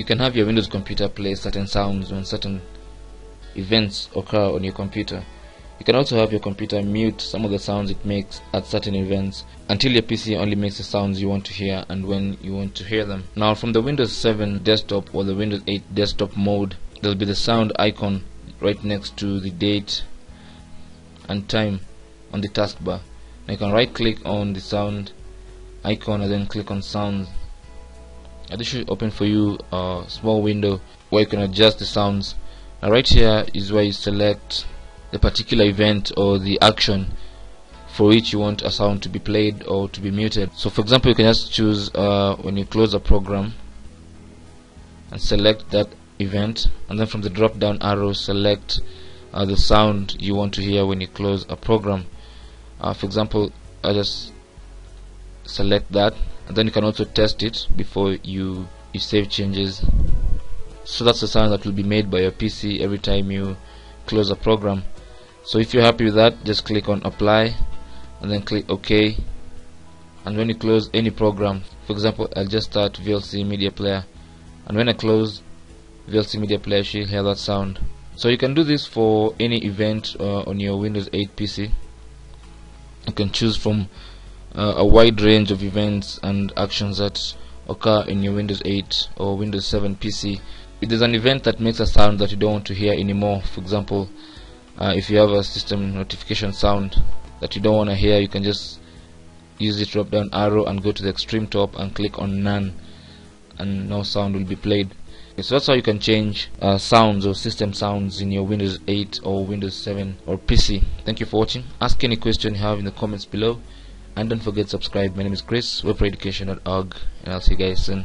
you can have your Windows computer play certain sounds when certain events occur on your computer. You can also have your computer mute some of the sounds it makes at certain events until your PC only makes the sounds you want to hear and when you want to hear them. Now from the Windows 7 desktop or the Windows 8 desktop mode, there will be the sound icon right next to the date and time on the taskbar. Now you can right click on the sound icon and then click on sounds. This should open for you a small window where you can adjust the sounds. Now right here is where you select the particular event or the action for which you want a sound to be played or to be muted. So for example you can just choose uh, when you close a program and select that event and then from the drop down arrow select uh, the sound you want to hear when you close a program uh, for example I just select that and then you can also test it before you you save changes so that's the sound that will be made by your PC every time you close a program so if you're happy with that just click on apply and then click OK and when you close any program for example I'll just start VLC media player and when I close VLC Media Player should hear that sound. So you can do this for any event uh, on your Windows 8 PC. You can choose from uh, a wide range of events and actions that occur in your Windows 8 or Windows 7 PC. If there's an event that makes a sound that you don't want to hear anymore, for example, uh, if you have a system notification sound that you don't want to hear, you can just use the drop down arrow and go to the extreme top and click on none and no sound will be played so that's how you can change uh, sounds or system sounds in your Windows 8 or Windows 7 or PC. Thank you for watching. Ask any question you have in the comments below. And don't forget to subscribe. My name is Chris, webproeducation.org, and I'll see you guys soon.